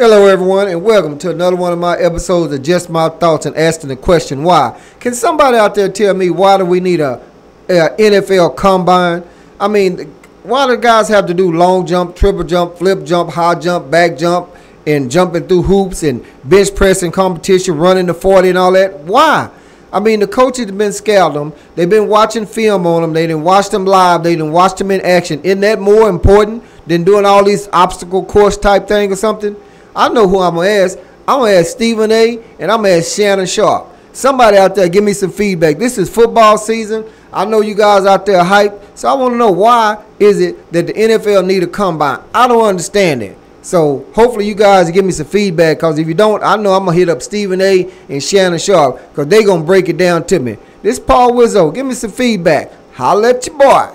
Hello, everyone, and welcome to another one of my episodes of Just My Thoughts and Asking the Question Why. Can somebody out there tell me why do we need a, a NFL combine? I mean, why do guys have to do long jump, triple jump, flip jump, high jump, back jump, and jumping through hoops and bench pressing competition, running the 40 and all that? Why? I mean, the coaches have been scouting them. They've been watching film on them. They didn't watch them live. They didn't watch them in action. Isn't that more important than doing all these obstacle course type thing or something? I know who I'm gonna ask. I'm gonna ask Stephen A. and I'm gonna ask Shannon Sharpe. Somebody out there, give me some feedback. This is football season. I know you guys out there hype, so I want to know why is it that the NFL need a combine? I don't understand it. So hopefully you guys give me some feedback, cause if you don't, I know I'm gonna hit up Stephen A. and Shannon Sharpe, cause they gonna break it down to me. This Paul Wizzo, give me some feedback. Holla at your boy.